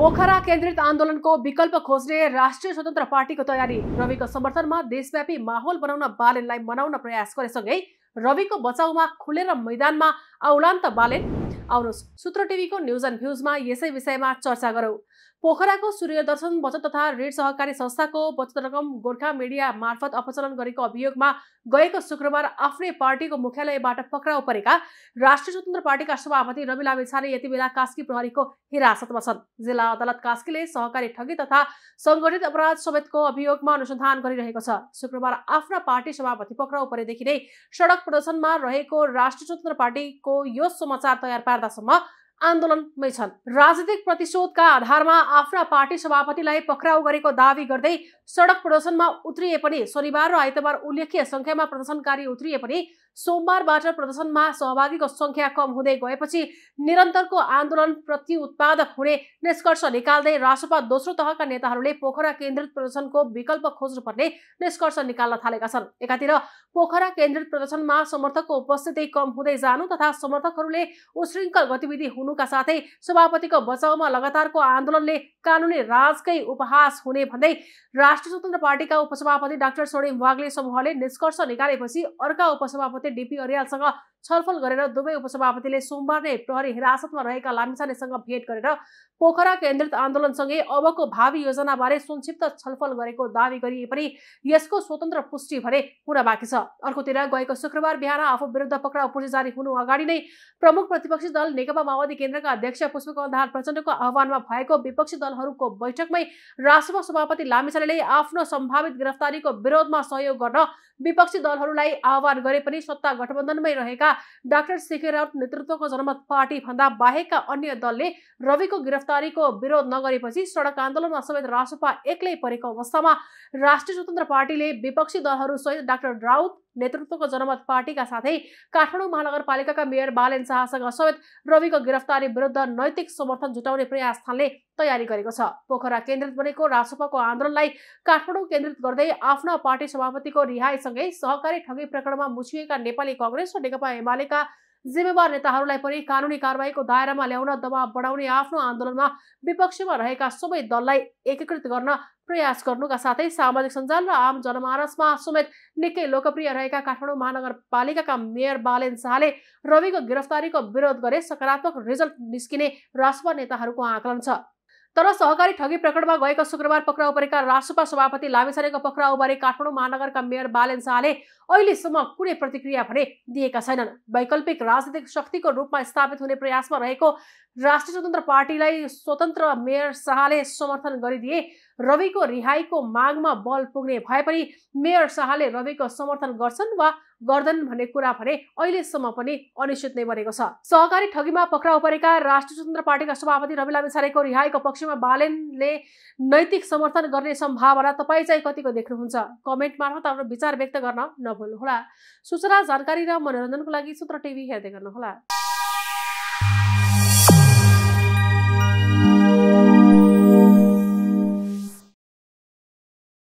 पोखरा केन्द्रित आन्दोलनको विकल्प खोज्ने राष्ट्रिय स्वतन्त्र पार्टीको तयारी। रविको समर्थनमा देशव्यापी माहौल बनाउन बालेनलाई मनाउन प्रयास गरेसँगै रविको बचाउमा खुलेर मैदानमा औलान्त बालेन। आउनुहोस् सूत्र टिभीको न्युज एन्ड भ्युजमा यसै विषयमा चर्चा गरौँ। पोखराको सूर्यदर्शन बचत तथा ऋण सहकारी संस्थाको बचत रकम गोर्खा मिडिया मार्फत अपचलन गरेको अभियोगमा गएको शुक्रबार आफ्नै पार्टीको मुख्यालयबाट पक्राउ परेका राष्ट्रिय स्वतन्त्र पार्टीका सभापति रवि लामिछाने यति बेला कास्की प्रहरीको हिरासतमा छन्। जिल्ला अदालत कास्कीले सहकारी ठगी तथा सङ्गठित अपराध समेतको अभियोगमा अनुसन्धान गरिरहेको छ। शुक्रबार आफ्ना पार्टी सभापति पक्राउ परेदेखि नै सडक प्रदर्शनमा रहेको राष्ट्रिय स्वतन्त्र पार्टीको यो समाचार तयार पार्दासम्म आन्दोलनमै छन्। राजनीतिक प्रतिशोधका आधारमा आफ्ना पार्टी सभापतिलाई पक्राउ गरेको दावी गर्दै सडक प्रदर्शनमा उत्रिए पनि शनिबार र आइतबार उल्लेख्य संख्यामा प्रदर्शनकारी उत्रिए पनि सोमबारबाट प्रदर्शनमा सहभागीको संख्या कम हुँदै गएपछि निरन्तरको आन्दोलन प्रति उत्पादक हुने निष्कर्ष निकाल्दै रासपा दोस्रो तहका नेताहरूले पोखरा केन्द्रित प्रदर्शनको विकल्प खोज्नुपर्ने निष्कर्ष निकाल्न थालेका छन्। एकातिर पोखरा केन्द्रित प्रदर्शनमा समर्थकको उपस्थिति कम हुँदै जानु तथा समर्थकहरूले उशृङ्खल गतिविधि हुनुका साथै सभापतिको बचाउमा लगातारको आन्दोलनले कानुनी राजकै उपहास हुने भन्दै राष्ट्रिय स्वतन्त्र पार्टीका उपसभापति डाक्टर सोडिम वाग्ले समूहले निष्कर्ष निकालेपछि अर्का उपसभापति मत डीपी और छलफल गरेर दुवै उपसभापतिले सोमबार नै प्रहरी हिरासतमा रहेका लामिछानेसँग भेट गरेर पोखरा केन्द्रित आन्दोलनसँगै अबको भावी योजनाबारे संक्षिप्त छलफल गरेको दावी गरिए पनि यसको स्वतन्त्र पुष्टि भने हुन बाँकी छ। अर्कोतिर गएको शुक्रबार बिहान आफू विरुद्ध पक्राउ पुर्जी जारी हुनु अगाडि नै प्रमुख प्रतिपक्षी दल नेकपा माओवादी केन्द्रका अध्यक्ष पुष्पकमल प्रचण्डको आह्वानमा भएको विपक्षी दलहरूको बैठकमै राष्ट्रसभा सभापति लामिछानेले आफ्नो सम्भावित गिरफ्तारीको विरोधमा सहयोग गर्न विपक्षी दलहरूलाई आह्वान गरे पनि सत्ता गठबन्धनमै रहेका डाक्टर सिके राउत नेतृत्वको जनमत पार्टी भन्दा बाहेकका अन्य दलले रविको गिरफ्तारीको विरोध नगरेपछि सडक आन्दोलनमा समेत रासपा एक्लै परेको अवस्थामा राष्ट्रिय स्वतन्त्र पार्टीले विपक्षी दलहरू सहित डाक्टर राउत नेतृत्वको जनमत पार्टीका साथै काठमाडौँ महानगरपालिकाका मेयर बालेन शाहसँग समेत रविको गिरफ्तारी विरुद्ध नैतिक समर्थन जुटाउने प्रयास थाल्ने तयारी गरेको छ। पोखरा केन्द्रित बनेको रासपाको आन्दोलनलाई काठमाडौँ केन्द्रित गर्दै आफ्ना पार्टी सभापतिको रिहाईसँगै सहकारी ठगी प्रकरणमा मुछिएका नेपाली कङ्ग्रेस र नेकपा एमालेका जिम्मेवार नेताहरूलाई पनि कानुनी कारवाहीको दायरामा ल्याउन दबाव बढाउने आफ्नो आन्दोलनमा विपक्षमा रहेका सबै दललाई एकीकृत गर्न प्रयास गर्नुका साथै सामाजिक सञ्जाल र आम जनमानसमा समेत निकै लोकप्रिय रहेका काठमाडौँ महानगरपालिकाका मेयर बालेन शाहले रविको गिरफ्तारीको विरोध गरे सकारात्मक रिजल्ट निस्किने रासपा नेताहरूको आकलन छ। तर सहकारी ठगी प्रकरणमा गएको शुक्रबार पक्राउ परेका रासपा सभापति लामिछानेको पक्राउबारे काठमाडौँ महानगरका मेयर बालेन शाहले अहिलेसम्म कुनै प्रतिक्रिया भने दिएका छैनन्। वैकल्पिक राजनीतिक शक्तिको रूपमा स्थापित हुने प्रयासमा रहेको राष्ट्रिय स्वतन्त्र पार्टीलाई स्वतन्त्र मेयर शाहले समर्थन गरिदिए रविको रिहाईको मागमा बल पुग्ने भए पनि मेयर शाहले रविको समर्थन गर्छन् वा गर्दैनन् भन्ने कुरा भने अहिलेसम्म पनि अनिश्चित नै बनेको छ। सहकारी ठगीमा पक्राउ परेका राष्ट्रिय स्वतन्त्र पार्टीका सभापति रवि लामिछानेको रिहाईको पक्षमा बालेनले नैतिक समर्थन गर्ने सम्भावना तपाईँ चाहिँ कतिको देख्नुहुन्छ? कमेन्ट मार्फत आफ्नो विचार व्यक्त गर्न नभुल्नुहोला। सूचना जानकारी र मनोरञ्जनको लागि सूत्र टिभी हेर्दै गर्नुहोला।